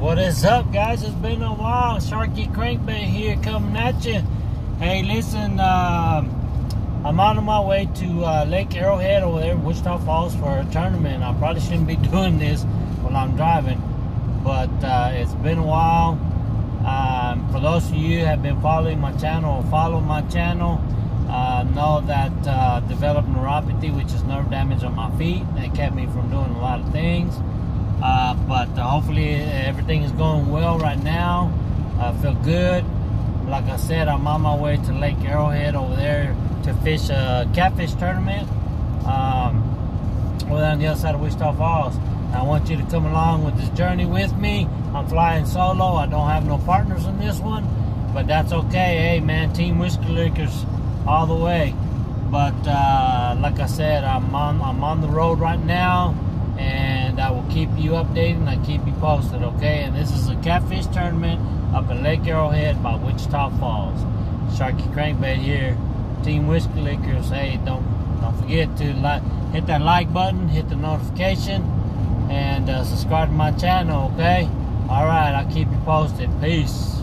What is up, guys? It's been a while. Sharky Crankbait here coming at you. Hey, listen, um, I'm on my way to uh, Lake Arrowhead over there, Wichita Falls, for a tournament. I probably shouldn't be doing this while I'm driving, but uh, it's been a while. Um, for those of you who have been following my channel or follow my channel, uh, know that uh, developed neuropathy, which is nerve damage on my feet, that kept me from doing a lot of things. Uh, but uh, hopefully everything is going well right now. I feel good. Like I said, I'm on my way to Lake Arrowhead over there to fish a catfish tournament um, over on the other side of Wichita Falls. I want you to come along with this journey with me. I'm flying solo. I don't have no partners in this one, but that's okay. Hey, man, Team Whiskey Lickers all the way. But uh, like I said, I'm on I'm on the road right now and I will keep you updated and I keep you posted, okay? And this is a catfish tournament up in Lake Arrowhead by Wichita Falls. Sharky Crankbait here, Team Whiskey Lickers. Hey, don't don't forget to like, hit that like button, hit the notification, and uh, subscribe to my channel, okay? All right, I'll keep you posted. Peace.